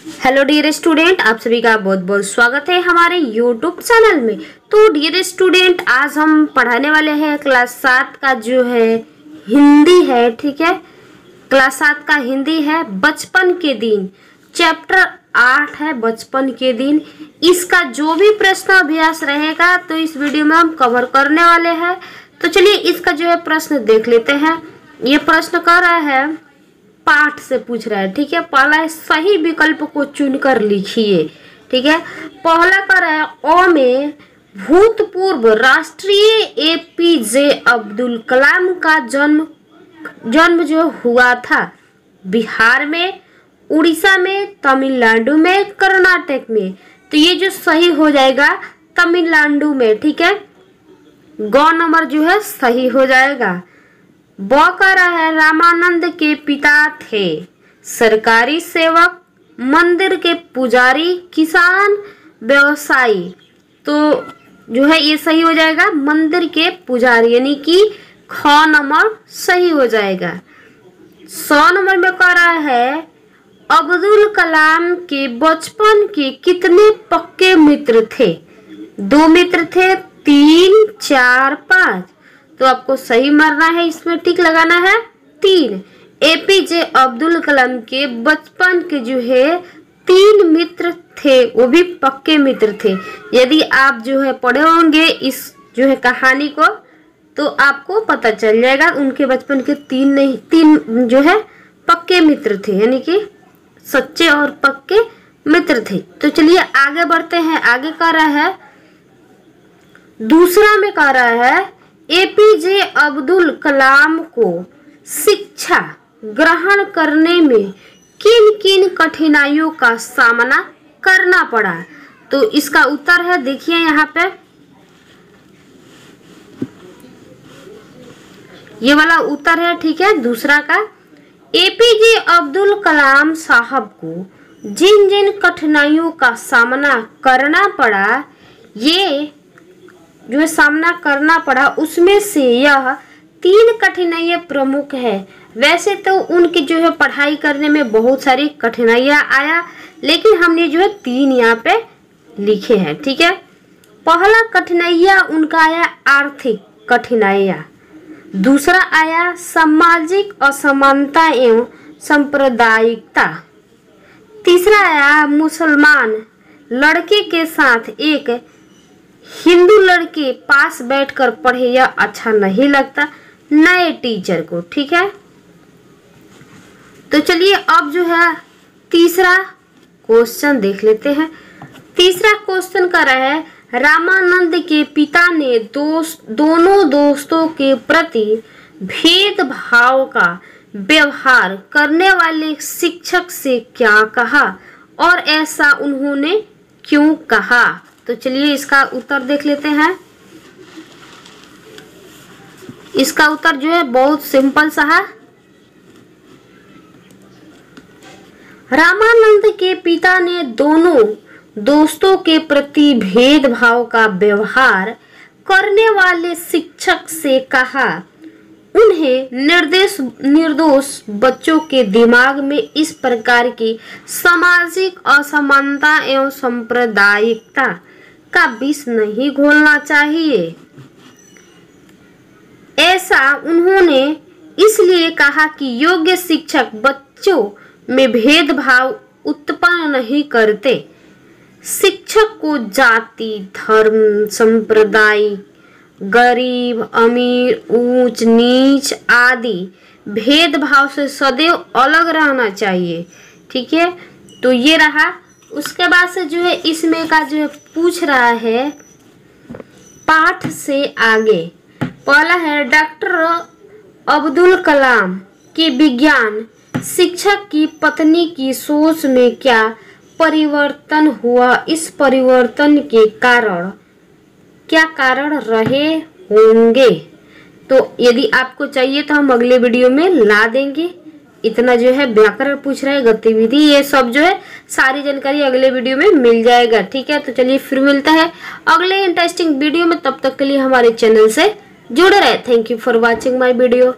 Hello dear student आप सभी का बहुत बहुत स्वागत है हमारे यूट्यूब चैनल में। तो डियर स्टूडेंट आज हम पढ़ाने वाले हैं क्लास सात का जो है हिंदी है, ठीक है? क्लास सात का हिंदी है बचपन के दिन। चैप्टर आठ है बचपन के दिन। इसका जो भी प्रश्न अभ्यास रहेगा तो इस वीडियो में हम कवर करने वाले हैं। तो चलिए, इसका जो है प्रश्न देख लेते हैं। ये प्रश्न कर रहा है पाठ से पूछ रहा है, ठीक है? पहला सही विकल्प को चुनकर लिखिए, ठीक है? पहला कर रहा है, अ में भूतपूर्व राष्ट्रीय एपीजे अब्दुल कलाम का जन्म जन्म जो हुआ था, बिहार में, उड़ीसा में, तमिलनाडु में, कर्नाटक में। तो ये जो सही हो जाएगा, तमिलनाडु में, ठीक है? गौ नंबर जो है, सही हो जाएगा। ब कह रहा है, रामानंद के पिता थे। सरकारी सेवक, मंदिर के पुजारी, किसान, व्यवसायी। तो जो है, ये सही हो जाएगा। मंदिर के पुजारी, यानी कि ख नंबर सही हो जाएगा। सौ नंबर में कह रहा है, अब्दुल कलाम के बचपन के कितने पक्के मित्र थे? दो मित्र थे, तीन, चार, पाँच। तो आपको सही मारना है, इसमें टिक लगाना है। तीन एपीजे अब्दुल कलाम के बचपन के जो है, तीन मित्र थे, वो भी पक्के मित्र थे। यदि आप जो है पढ़े होंगे इस जो है कहानी को तो आपको पता चल जाएगा उनके बचपन के तीन नहीं, तीन जो है पक्के मित्र थे, यानी कि सच्चे और पक्के मित्र थे। तो चलिए आगे बढ़ते हैं, आगे कह रहा है, दूसरा में कह रहा है एपीजे अब्दुल कलाम को शिक्षा ग्रहण करने में किन किन कठिनाइयों का सामना करना पड़ा? तो इसका उत्तर है, देखिए यहाँ पे। ये वाला उत्तर है, ठीक है, दूसरा का। एपीजे अब्दुल कलाम साहब को जिन जिन कठिनाइयों का सामना करना पड़ा, ये जो सामना करना पड़ा, उसमें से यह तीन कठिनाइयाँ प्रमुख है। वैसे तो उनकी जो है पढ़ाई करने में बहुत सारी कठिनाइयाँ आया, लेकिन हमने जो है तीन यहाँ पे लिखे हैं, ठीक है? पहला कठिनाइया, उनका आया आर्थिक कठिनाइया। दूसरा आया सामाजिक असमानता एवं सांप्रदायिकता। तीसरा आया मुसलमान, लड़के के साथ एक हिंदू लड़के पास बैठकर पढ़े यह अच्छा नहीं लगता, नए टीचर को, ठीक है? तो चलिए अब जो है, तीसरा क्वेश्चन देख लेते हैं। तीसरा क्वेश्चन कर रहा है, रामानंद के पिता ने दोस्त, दोनों दोस्तों के प्रति भेदभाव का व्यवहार करने वाले शिक्षक से क्या कहा? और ऐसा उन्होंने क्यों कहा? तो चलिए इसका उत्तर देख लेते हैं। इसका उत्तर जो है बहुत सिंपल सा है। रामानंद के पिता ने दोनों दोस्तों के प्रति भेदभाव का व्यवहार करने वाले शिक्षक से कहा। उन्हें निर्देश, निर्दोष बच्चों के दिमाग में इस प्रकार की सामाजिक असमानता एवं सांप्रदायिकता का विष नहीं घोलना चाहिए। ऐसा उन्होंने इसलिए कहा कि योग्य शिक्षक बच्चों में भेदभाव उत्पन्न नहीं करते। शिक्षक को जाति, धर्म, संप्रदाय, गरीब, अमीर, ऊंच, नीच आदि भेदभाव से सदैव अलग रहना चाहिए। ठीक है? तो ये रहा उसके बाद से जो है इसमें का जो है पूछ रहा है पाठ से आगे। पहला है, डॉक्टर अब्दुल कलाम के विज्ञान, शिक्षक की पत्नी की सोच में क्या परिवर्तन हुआ? इस परिवर्तन के कारण क्या कारण रहे होंगे? तो यदि आपको चाहिए तो हम अगले वीडियो में ला देंगे। इतना जो है व्याकरण पूछ रहे गतिविधि, ये सब जो है सारी जानकारी अगले वीडियो में मिल जाएगा, ठीक है? तो चलिए फिर मिलता है अगले इंटरेस्टिंग वीडियो में, तब तक के लिए हमारे चैनल से जुड़े रहे। Thank you for watching my video